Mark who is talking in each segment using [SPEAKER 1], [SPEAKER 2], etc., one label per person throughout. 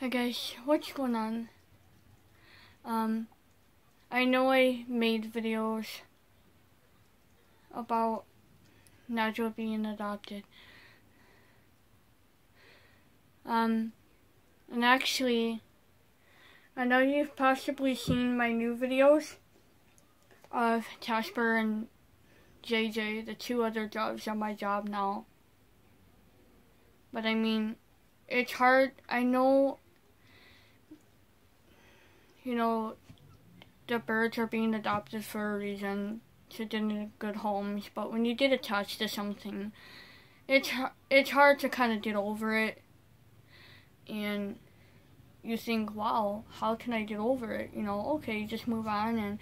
[SPEAKER 1] Hi guys, what's going on? Um, I know I made videos about Nigel being adopted. Um, and actually, I know you've possibly seen my new videos of Casper and JJ, the two other jobs on my job now. But I mean, it's hard. I know you know, the birds are being adopted for a reason to get into good homes, but when you get attached to something, it's it's hard to kind of get over it, and you think, wow, how can I get over it? You know, okay, you just move on and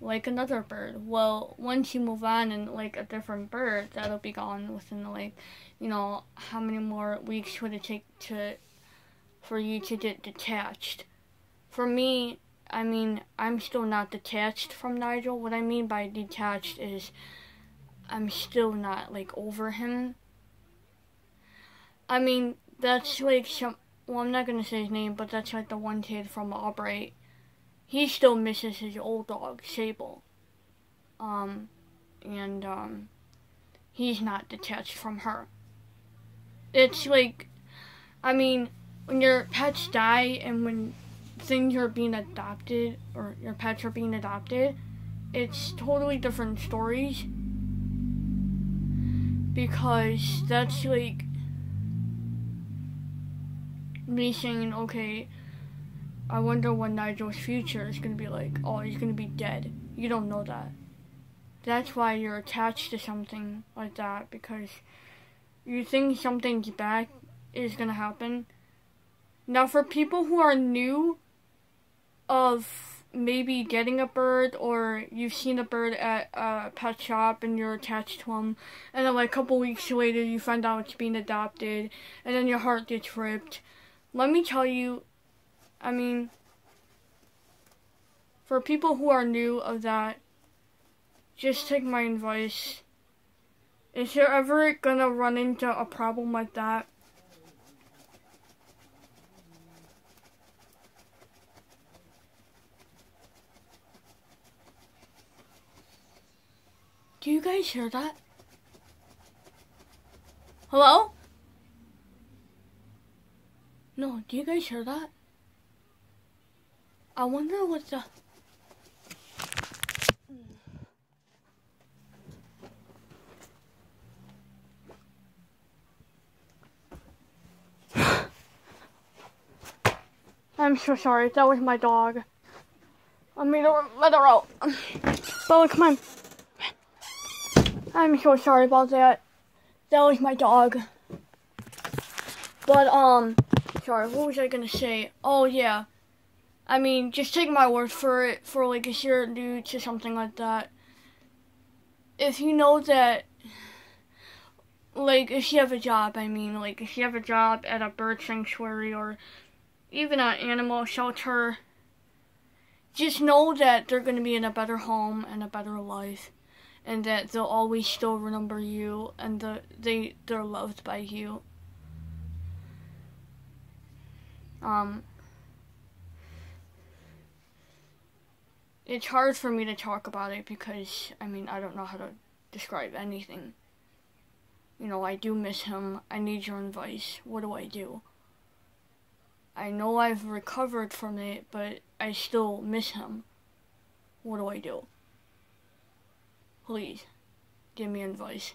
[SPEAKER 1] like another bird. Well, once you move on and like a different bird, that'll be gone within like, you know, how many more weeks would it take to for you to get detached? for me, I mean, I'm still not detached from Nigel. What I mean by detached is I'm still not like over him. I mean, that's like some. Well, I'm not gonna say his name, but that's like the one kid from Albright. He still misses his old dog, Sable. Um, and um, he's not detached from her. It's like, I mean, when your pets die and when things are being adopted or your pets are being adopted, it's totally different stories because that's like me saying, okay, I wonder what Nigel's future is gonna be like. Oh, he's gonna be dead. You don't know that. That's why you're attached to something like that because you think something's bad is gonna happen. Now, for people who are new of maybe getting a bird or you've seen a bird at a pet shop and you're attached to them and then like a couple weeks later you find out it's being adopted and then your heart gets ripped. Let me tell you i mean for people who are new of that just take my advice. If you're ever gonna run into a problem like that Do you guys hear that? Hello? No, do you guys hear that? I wonder what the... I'm so sorry. That was my dog. Let me let her out. Bella, come on. I'm so sorry about that. That was my dog. But, um, sorry, what was I gonna say? Oh, yeah. I mean, just take my word for it, for, like, a you're new to something like that. If you know that, like, if you have a job, I mean, like, if you have a job at a bird sanctuary or even an animal shelter, just know that they're gonna be in a better home and a better life and that they'll always still remember you and the, they they're loved by you. Um it's hard for me to talk about it because I mean I don't know how to describe anything. You know, I do miss him. I need your advice. What do I do? I know I've recovered from it, but I still miss him. What do I do? Please, give me advice.